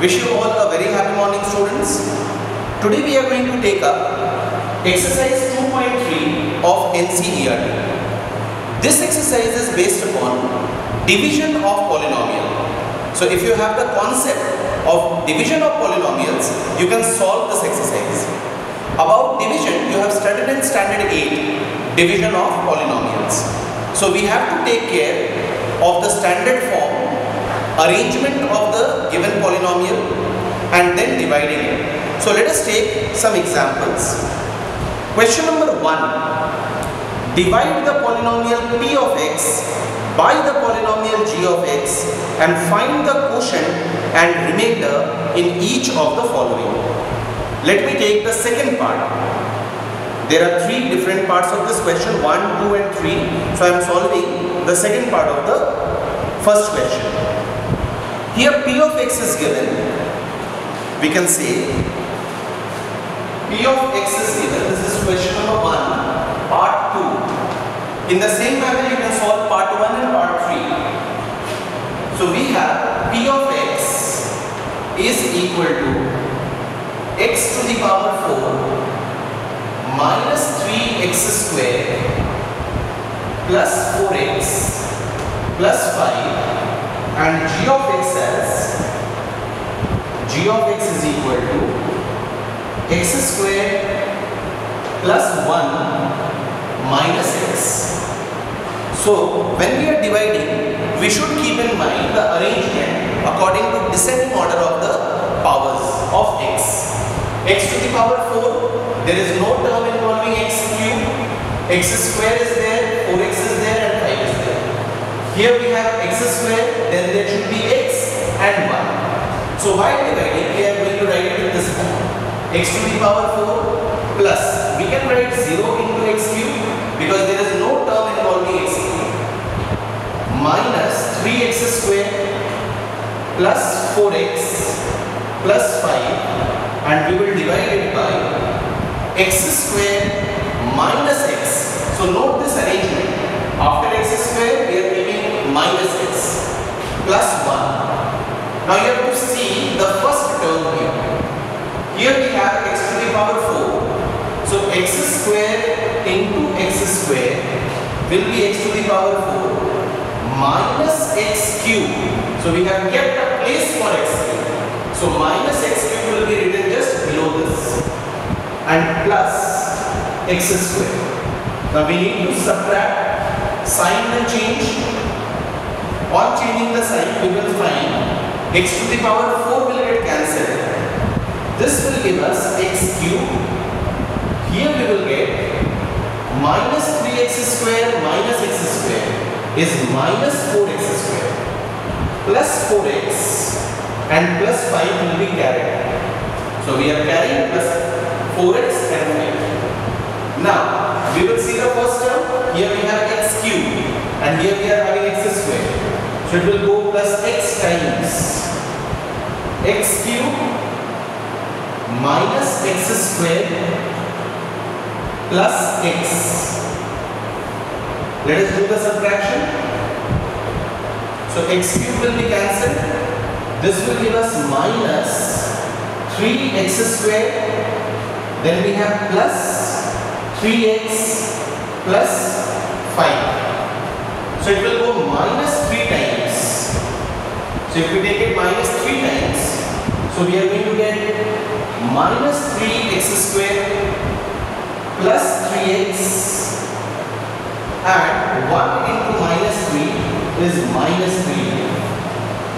Wish you all a very happy morning students. Today we are going to take up exercise 2.3 of NCERT. This exercise is based upon division of polynomial. So if you have the concept of division of polynomials, you can solve this exercise. About division, you have studied in standard 8, division of polynomials. So we have to take care of the standard form, arrangement of the given polynomial and then dividing it. So let us take some examples. Question number 1. Divide the polynomial p of x by the polynomial g of x and find the quotient and remainder in each of the following. Let me take the second part. There are three different parts of this question 1, 2 and 3. So I am solving the second part of the first question. Here p of x is given. We can say p of x is given. This is question number 1, part 2. In the same manner you can solve part 1 and part 3. So we have p of x is equal to x to the power 4 minus 3x square plus 4x plus 5 and g of x as g of x is equal to x square plus 1 minus x. So when we are dividing, we should keep in mind the arrangement according to descending order of the powers of x. x to the power 4, there is no term involving x cube, x square is there, 4x is there and 5 is there. Here we have x square, then there should be x and 1. So while dividing, we are going to write it in this form. x to the power 4 plus, we can write 0 into x cube because there is no term involving x cube minus 3x square plus 4x plus 5 and we will divide it by x square minus x. So note this arrangement. After x square, we are taking minus x plus 1. Now you have to see the first term here. Here we have x to the power 4. So x square into x square will be x to the power 4 minus x cube. So we have kept a place for x cube. So minus x cube will be written just below this and plus x square. Now we need to subtract sign and change. On changing the sign we will find x to the power 4 will get cancelled. This will give us x cube. Here we will get minus 3x square minus x square is minus 4x square plus 4x and plus 5 will be carried. So we are carrying plus 4x and 5. Now we will see the first term. Here we have x cube and here we are having. So it will go plus x times x cube minus x square plus x. Let us do the subtraction. So x cube will be cancelled. This will give us minus 3x square. Then we have plus 3x plus 5. So it will go minus 3 times. So if we take it minus 3 times, so we are going to get minus 3x square plus 3x and 1 into minus 3 is minus 3.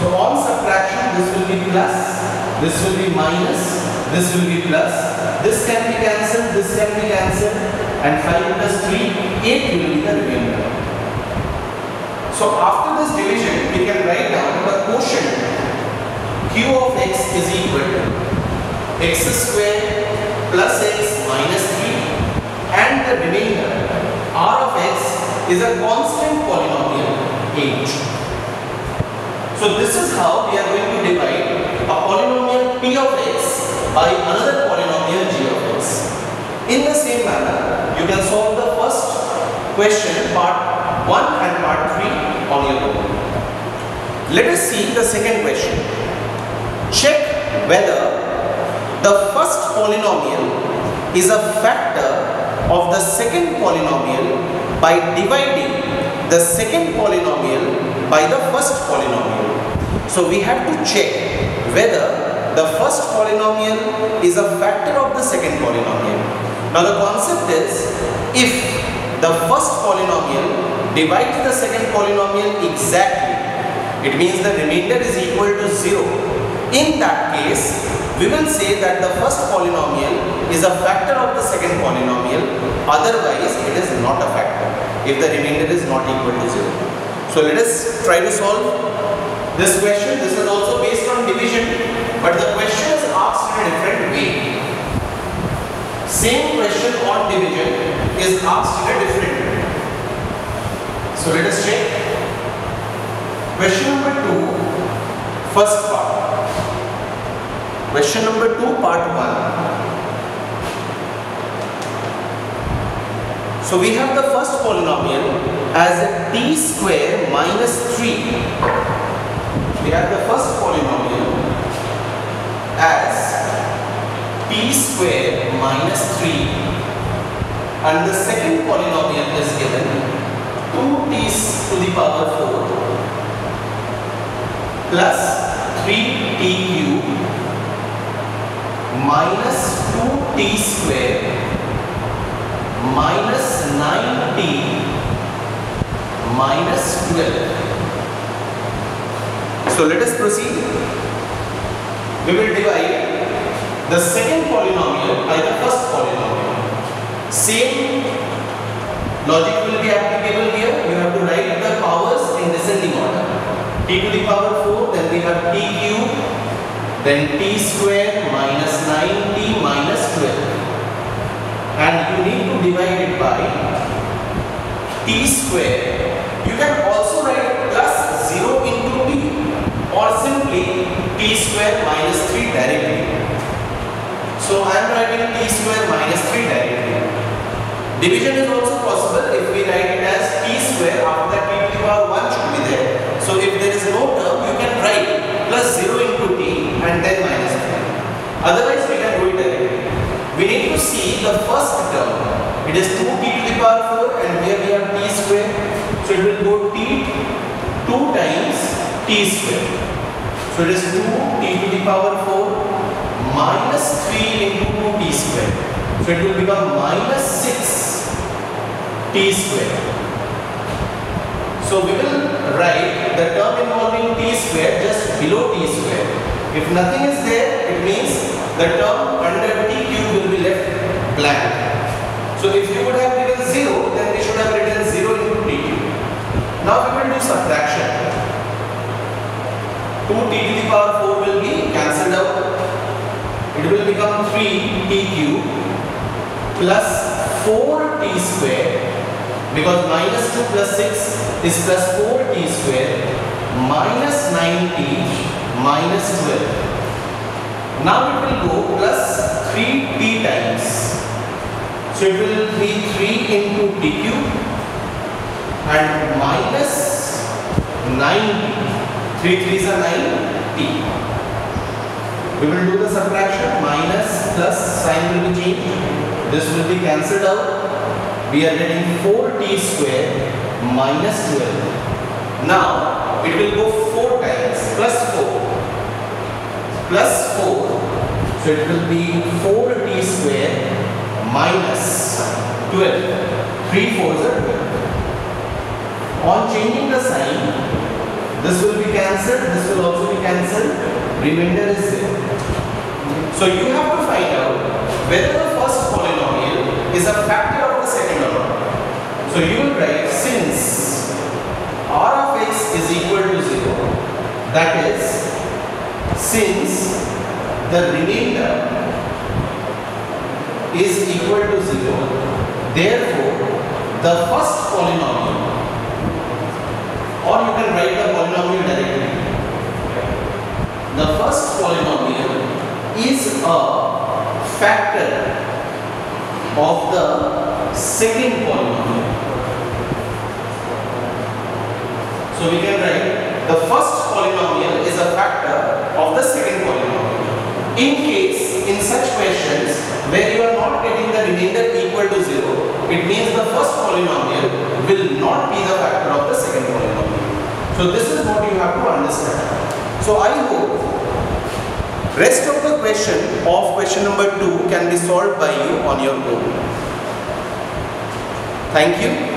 So on subtraction this will be plus, this will be minus, this will be plus, this can be cancelled, this can be cancelled and 5 plus 3, 8 will be the remainder. So after this division we can write down the quotient q of x is equal to x square plus x minus 3 and the remainder r of x is a constant polynomial h. So this is how we are going to divide a polynomial p of x by another polynomial g of x. In the same manner, you can solve the first question part 1 and part 3 on your own. Let us see the second question. Check whether the first polynomial is a factor of the second polynomial by dividing the second polynomial by the first polynomial. So we have to check whether the first polynomial is a factor of the second polynomial. Now the concept is if the first polynomial divides the second polynomial exactly, it means the remainder is equal to 0. In that case, we will say that the first polynomial is a factor of the second polynomial, otherwise it is not a factor if the remainder is not equal to 0. So let us try to solve this question. This is also based on division, but the question is asked in a different way. Same question on division is asked in a different. So let us check. Question number 2, first part. Question number 2, part 1. So we have the first polynomial as t square minus 3. We have the first polynomial as t square minus 3 and the second polynomial is given 2t to the power 4 plus 3t cube minus 2t square minus 9t minus 12. So let us proceed. We will divide the second polynomial by the first polynomial. Same logic will be applicable here. You have to write the powers in descending order. t to the power 4, then we have t cube, then t square minus 9t minus 12. And you need to divide it by t square. You can also write plus 0 into t or simply t square minus 3 directly. So I am writing t square minus 3 directly. Division is also possible if we write it as t square after that t to the power 1 should be there. So if there is no term you can write plus 0 into t and then minus 3. Otherwise we can do it directly. We need to see the first term. It is 2t to the power 4 and here we have t square. So it will go t 2 times t square. So it is 2t to the power 4 minus 3 into 2t square. So it will become minus 6 t square. So we will write the term involving t square just below t square. If nothing is there, it means the term under t cube will be left blank. So if you would have given 0, then we should have written 0 into t cube. Now we will do subtraction. 2t to the power 4 will be cancelled out. It will become 3t cube plus 4t square because minus 2 plus 6 is plus 4t square minus 9t minus 12. Now it will go plus 3t times. So it will be 3 into t cube and minus 9t. 3 3s are 9t. We will do the subtraction minus plus sign will be changed. This will be cancelled out. We are getting 4t square minus 12. Now it will go 4 times plus 4 plus 4. So it will be 4t square minus 12. 3 4s are 12. On changing the sign, this will be cancelled, this will also be cancelled, remainder is 0. So you have to find out whether the first polynomial is a factor of the second not. So you will write since r of x is equal to 0, that is, since the remainder is equal to 0, therefore the first polynomial or you can write the polynomial directly. The first polynomial is a factor of the second polynomial. So we can write the first polynomial is a factor of the second polynomial. In case, such questions, where you are not getting the remainder equal to 0, it means the first polynomial will not be the factor of the second polynomial. So this is what you have to understand. So I hope rest of the question of question number 2 can be solved by you on your own. Thank you.